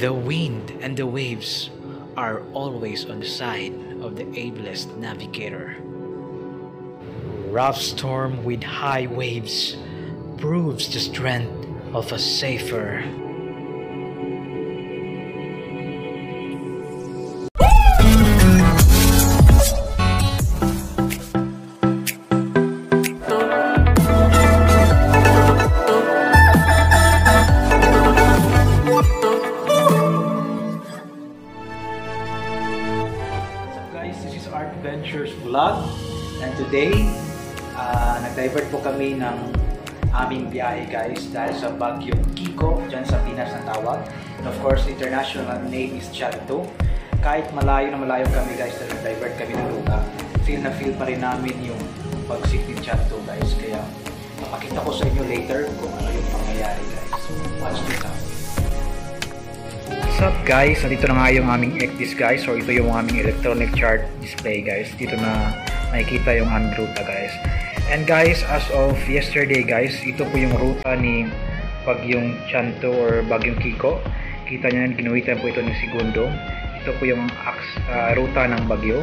The wind and the waves are always on the side of the ablest navigator. Rough storm with high waves proves the strength of a safer This is Art Ventures Vlog. And today uh, nag-divert po kami ng aming biyahe guys dahil sa Baguio Kiko dyan sa Pinas na tawag. And of course international name is Chanto kahit malayo na malayo kami guys na nag-divert kami ng lupa feel na feel pa rin namin yung pagsik ni Chanto guys. Kaya papakita ko sa inyo later kung ano yung pangyayari guys. Watch this out Up guys? Nandito na nga yung aming ECDIS guys. So ito yung aming electronic chart display guys. Dito na makikita yung aming ruta guys. And guys, as of yesterday guys, ito po yung ruta ni Bagyong Chanto or Bagyong Kiko. Kita nyo, ginuwitan po ito ng segundo. Ito po yung ah, ruta ng Bagyo.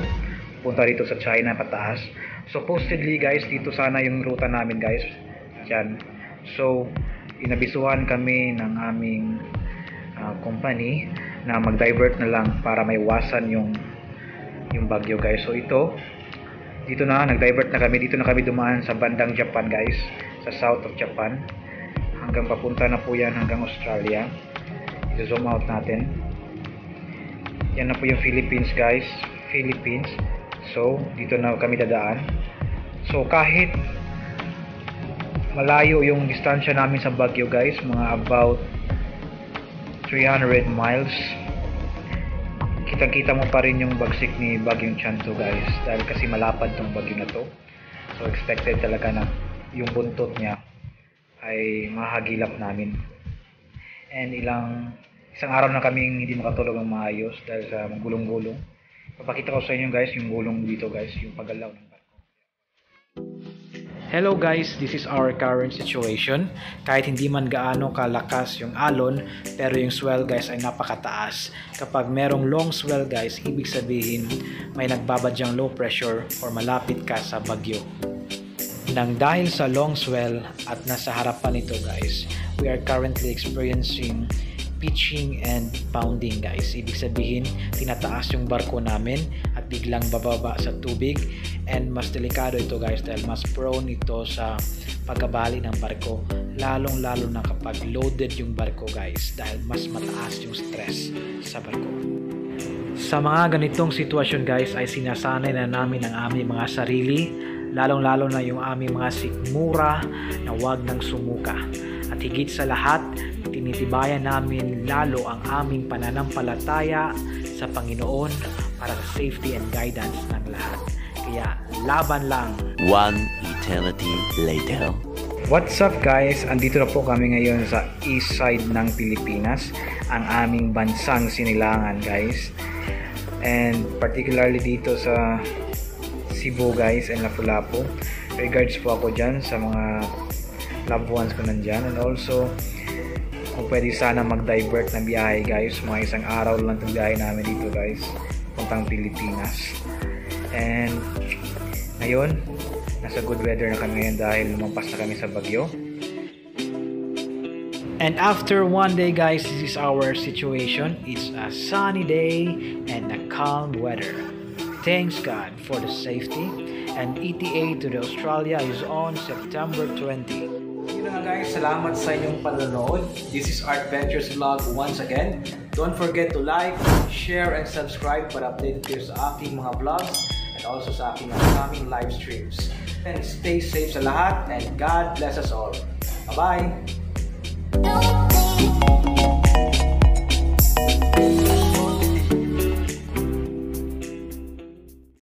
Punta dito sa China pataas. Supposedly guys, dito sana yung ruta namin guys. Diyan. So, inabisuhan kami ng aming uh, company na mag-divert na lang para maiwasan yung yung bagyo guys. So ito, dito na, nag-divert na kami. Dito na kami dumaan sa bandang Japan guys. Sa south of Japan. Hanggang papunta na po yan hanggang Australia. I-zoom out natin. Yan na po yung Philippines guys. Philippines. So, dito na kami dadaan. So, kahit malayo yung distansya namin sa Baguio guys, mga about 300 miles. Kitang kita mo pa rin yung bagsik ni Bagyong Chanto guys dahil kasi malapad tong bagyo na to. So expected talaga na yung buntot niya ay mahagilap namin. And ilang isang araw na kaming hindi makatulog ng maayos dahil sa gulong-gulong. Papakita ko sa inyo guys yung gulong dito guys yung paggalaw ng Hello guys, this is our current situation. Kahit hindi man gaano kalakas yung alon, pero yung swell guys ay napakataas. Kapag merong long swell guys, ibig sabihin may nagbabadyang low pressure or malapit ka sa bagyo. Nang dahil sa long swell at nasa harapan nito guys, we are currently experiencing pitching and pounding guys. Ibig sabihin, tinataas yung barko namin at biglang bababa sa tubig and mas delikado ito guys dahil mas prone ito sa pagkabali ng barko lalong lalo na kapag loaded yung barko guys dahil mas mataas yung stress sa barko. Sa mga ganitong sitwasyon guys ay sinasanay na namin ang aming mga sarili lalong lalo na yung aming mga sikmura na wag nang sumuka. At higit sa lahat, tinitibayan namin lalo ang aming pananampalataya sa Panginoon para sa safety and guidance ng lahat. Kaya laban lang. One eternity later. What's up guys? Andito na po kami ngayon sa east side ng Pilipinas, ang aming bansang sinilangan guys. And particularly dito sa Cebu guys and Lapu-Lapu. Regards po ako dyan sa mga loved ones ko nandyan. And also, kung pwede sana mag-divert na biyahe guys. Mga isang araw lang itong biyahe namin dito guys. Puntang Pilipinas. And ngayon, nasa good weather na kami ngayon dahil lumampas na kami sa bagyo. And after one day guys, this is our situation. It's a sunny day and a calm weather. Thanks God for the safety and ETA to the Australia is on September 20. Nga guys, salamat sa inyong panonood. This is Art Ventures Vlog once again. Don't forget to like, share, and subscribe para updated kayo sa aking mga vlogs and also sa aking upcoming live streams. And stay safe sa lahat and God bless us all. Bye-bye!